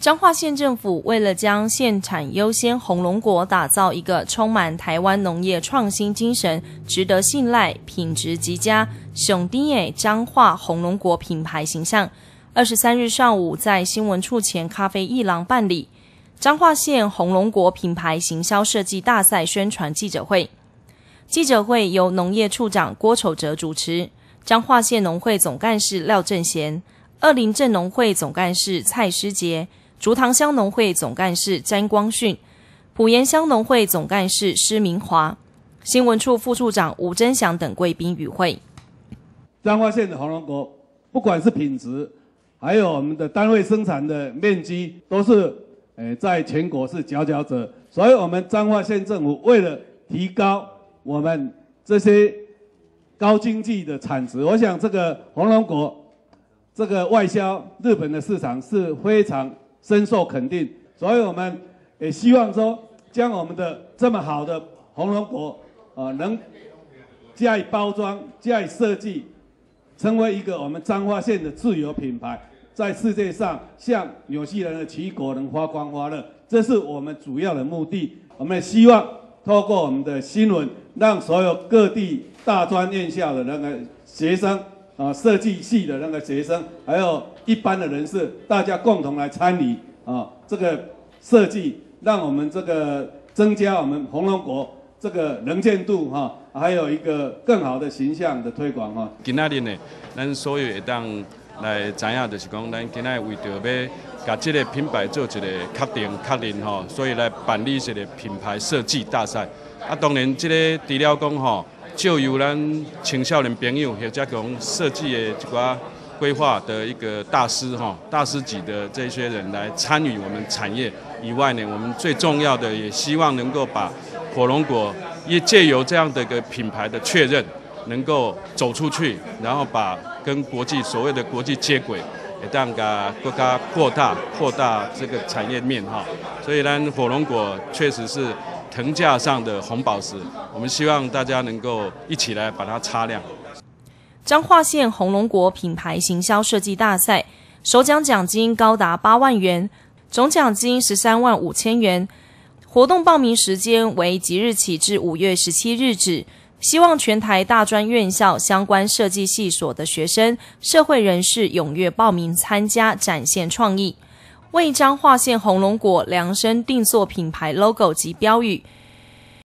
彰化县政府为了将县产优先红龙果打造一个充满台湾农业创新精神、值得信赖、品质极佳、熊丁诶彰化红龙果品牌形象，二十三日上午在新闻处前咖啡一廊办理彰化县红龙果品牌行销设计大赛宣传记者会。记者会由农业处长郭丑哲主持，彰化县农会总干事廖正贤、二林镇农会总干事蔡诗杰。竹塘乡农会总干事詹光训、普盐乡农会总干事施明华、新闻处副处长吴真祥等贵宾与会。彰化县的红龙果，不管是品质，还有我们的单位生产的面积，都是诶在全国是佼佼者。所以，我们彰化县政府为了提高我们这些高经济的产值，我想这个红龙果这个外销日本的市场是非常。深受肯定，所以我们也希望说，将我们的这么好的红龙果啊，能加以包装、加以设计，成为一个我们彰化县的自有品牌，在世界上向纽西兰的奇异果能发光发热，这是我们主要的目的。我们希望透过我们的新闻，让所有各地大专院校的那个学生。啊，设计系的那个学生，还有一般的人士，大家共同来参与啊，这个设计，让我们这个增加我们红龙国这个能见度哈，还有一个更好的形象的推广哈。今仔日呢，咱所有会当来知影，就是讲咱今仔为着要把这个品牌做一个确定确认哈，所以来办理这个品牌设计大赛。啊，当然这个除了讲哈。就由咱青少年朋友或者讲设计的一寡规划的一个大师哈，大师级的这些人来参与我们产业以外呢，我们最重要的也希望能够把火龙果也借由这样的一个品牌的确认，能够走出去，然后把跟国际所谓的国际接轨，也让个国家扩大扩大这个产业面哈。所以呢，火龙果确实是。藤架上的红宝石，我们希望大家能够一起来把它擦亮。彰化县红龙果品牌行销设计大赛首奖奖金高达八万元，总奖金十三万五千元。活动报名时间为即日起至五月十七日止，希望全台大专院校相关设计系所的学生、社会人士踊跃报名参加，展现创意。为彰化县红龙果量身定做品牌 logo 及标语，